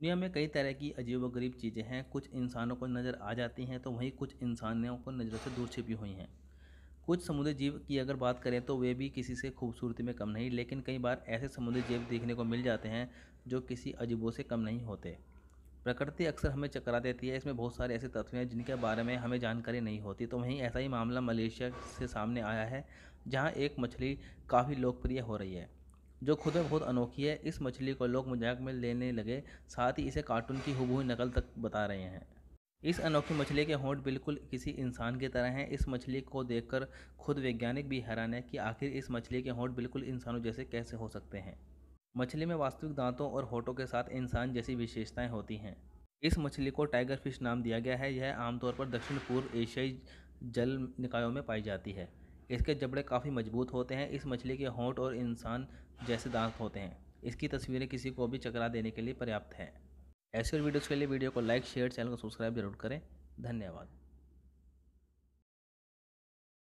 दुनिया में कई तरह की अजीब गरीब चीज़ें हैं। कुछ इंसानों को नज़र आ जाती हैं तो वहीं कुछ इंसानों को नज़रों से दूर छिपी हुई हैं। कुछ समुद्री जीव की अगर बात करें तो वे भी किसी से खूबसूरती में कम नहीं, लेकिन कई बार ऐसे समुद्री जीव देखने को मिल जाते हैं, जो किसी अजीबों से कम नहीं होते। प्रकृति अक्सर हमें चकरा देती है, इसमें बहुत सारे ऐसे तत्व हैं, जिनके बारे में हमें जानकारी नहीं होती। तो वहीं ऐसा ही मामला मलेशिया से सामने आया है, जहाँ एक मछली काफ़ी लोकप्रिय हो रही है। जो खुद में बहुत अनोखी है, इस मछली को लोग मज़ाक में लेने लगे, साथ ही इसे कार्टून की हुबहू नकल तक बता रहे हैं। इस अनोखी मछली के होंठ बिल्कुल किसी इंसान की तरह हैं। इस मछली को देखकर खुद वैज्ञानिक भी हैरान है कि आखिर इस मछली के होंठ बिल्कुल इंसानों जैसे कैसे हो सकते हैं। मछली में वास्तविक दांतों और होठों के साथ इंसान जैसी विशेषताएँ होती हैं। इस मछली को टाइगर फ़िश नाम दिया गया है। यह आमतौर पर दक्षिण पूर्व एशियाई जल निकायों में पाई जाती है। इसके जबड़े काफ़ी मज़बूत होते हैं। इस मछली के होंठ और इंसान जैसे दांत होते हैं। इसकी तस्वीरें किसी को भी चकरा देने के लिए पर्याप्त हैं। ऐसे और वीडियोज़ के लिए वीडियो को लाइक शेयर चैनल को सब्सक्राइब ज़रूर करें। धन्यवाद।